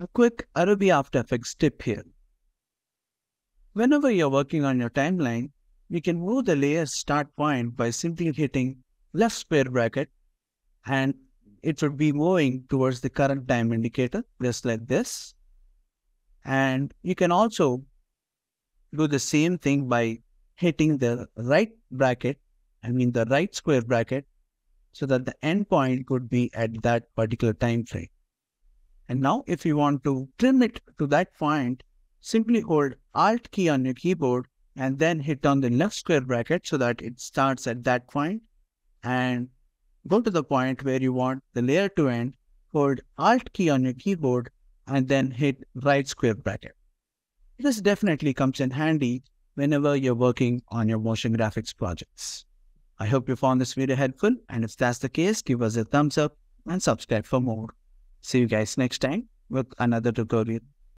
A quick Adobe After Effects tip here. Whenever you're working on your timeline, you can move the layer start point by simply hitting left square bracket and it would be moving towards the current time indicator, just like this. And you can also do the same thing by hitting the right bracket, I mean the right square bracket, so that the endpoint could be at that particular time frame. And now if you want to trim it to that point, simply hold Alt key on your keyboard and then hit on the left square bracket so that it starts at that point and go to the point where you want the layer to end, hold Alt key on your keyboard and then hit right square bracket. This definitely comes in handy whenever you're working on your motion graphics projects. I hope you found this video helpful and if that's the case, give us a thumbs up and subscribe for more. See you guys next time with another tutorial.